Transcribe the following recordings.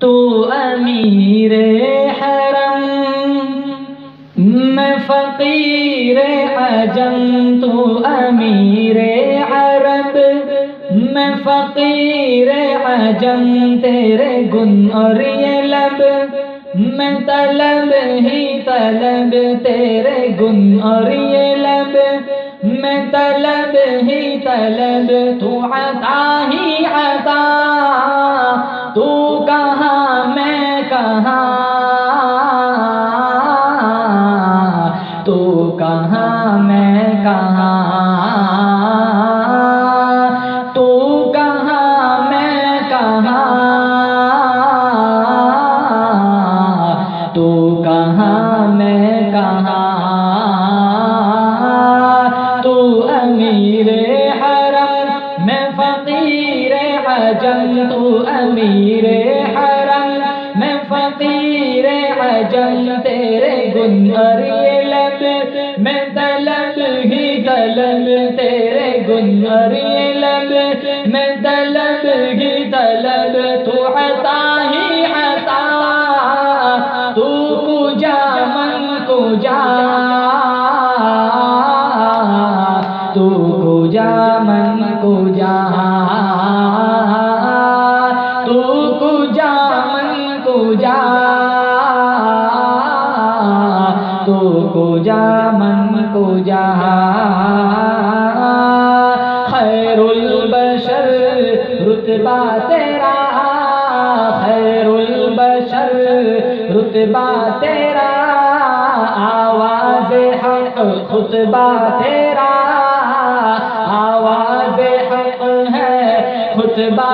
تو امیر حرم۔ میں فقیر عجم تو امیر عرب۔ میں فقیر عجم تیرے گن اور یہ لب۔ میں طلب ہی طلب تیرے گن اور یہ لب۔ میں طلب ہی طلب تو عطا ہی عطا۔ تو کہاں کہاں؟ تو کہاں میں کہاں؟ تو کہاں میں کہاں؟ تو کہاں میں کہاں؟ تو امیر حرم میں فقیر عجم تو امیر حرم میں فقیر تیرے گنر یہ لب، میں طلب ہی طلب تیرے گنر یہ لب، میں طلب ہی طلب، تو عطا ہی عطا، تو کجا من کجا، تو کجا من کجا، تو کجا من کجا۔ خطبہ تیرا آواز ہے خطبہ تیرا آواز ہے خطبہ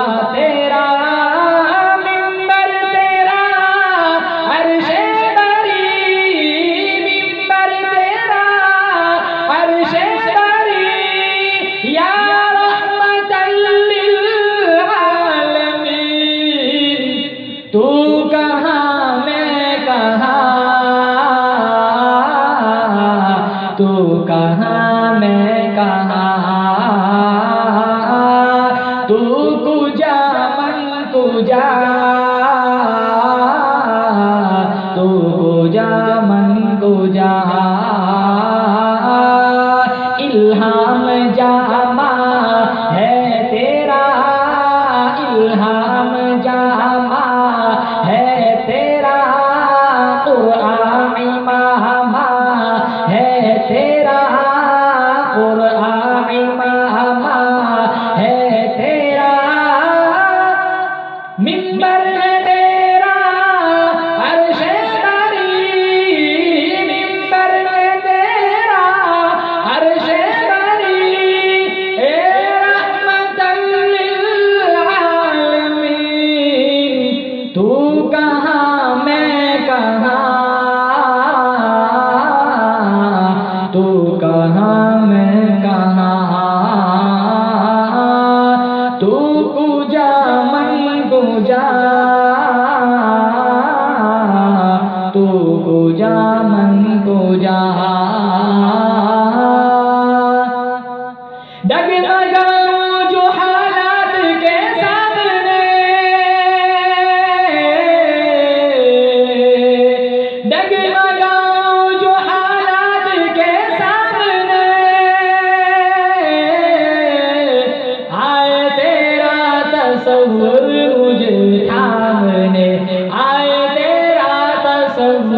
تو کہاں میں کہاں تو کجا من کجا تو کجا من کجا الہام جا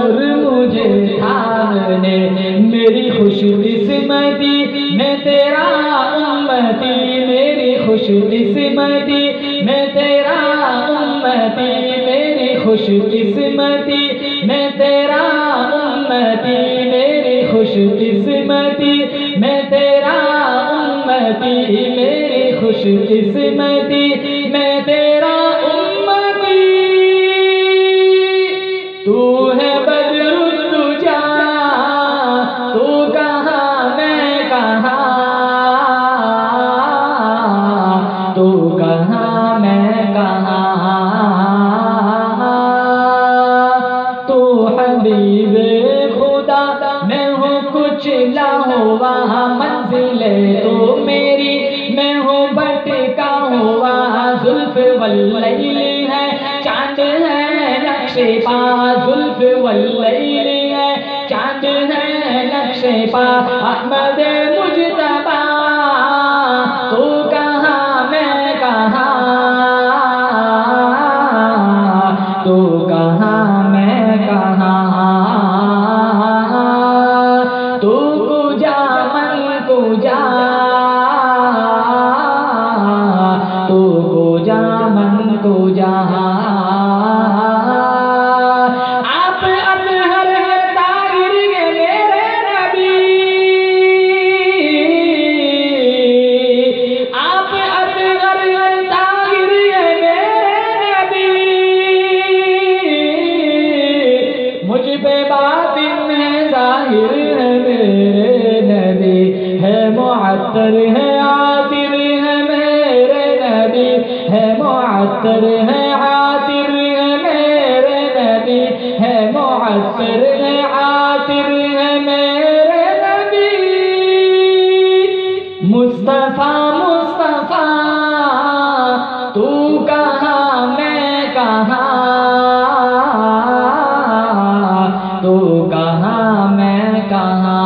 تصور مجھے تھامنے میری خوش قسمتی میں تیرا امتی، میری خوش قسمتی میں تیرا امتی، میری خوش قسمتی میں تیرا امتی، میری خوش قسمتی میں تیرا امتی، میری خوش قسمتی میں تیرا واللیل ہے چاند ہے نقش پا زلف واللیل ہے چاند ہے نقش پا احمد معطر ہے عاطر ہے میرے نبی، ہے معطر ہے عاطر ہے میرے نبی، ہے معطر ہے عاطر ہے میرے نبی۔ مصطفیٰ مصطفیٰ، تو کہاں، میں کہاں؟ تو کہاں، میں کہاں؟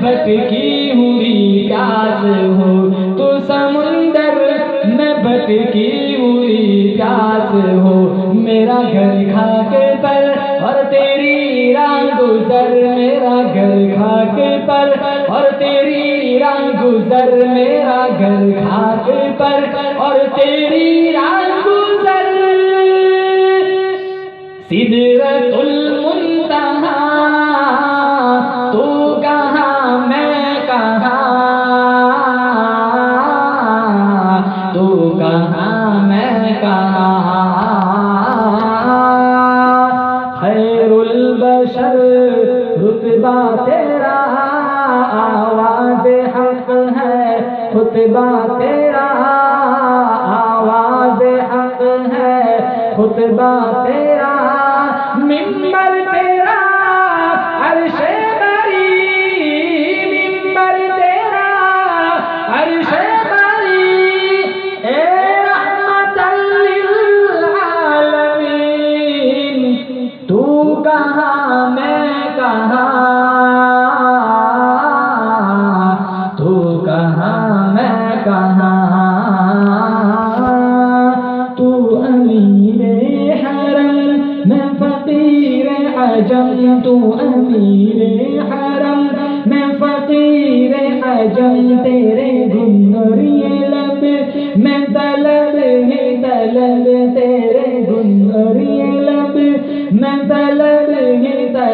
بھٹکی ہوئی پیاس ہوں تو سمندر میں بھٹکی ہوئی پیاس ہو۔ میرا گھر کھا کے پر اور تیری راہ گزر، میرا گھر کھا کے پر اور تیری راہ گزر، میرا گھر کھا کے پر اور تیری راہ گزر۔ سدرت المنتہا خطبہ تیرا ممبر تیرا، عرش بری ممبر تیرا، عرش بری اے رحمت للعالمین، تو کہاں، میں کہاں فقیر تو امیر حرم میں فقیر حجم تیرے گنری لب میں طلب ہے طلب تیرے گنری لب میں طلب ہے طلب